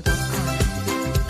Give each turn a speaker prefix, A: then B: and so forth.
A: 都不。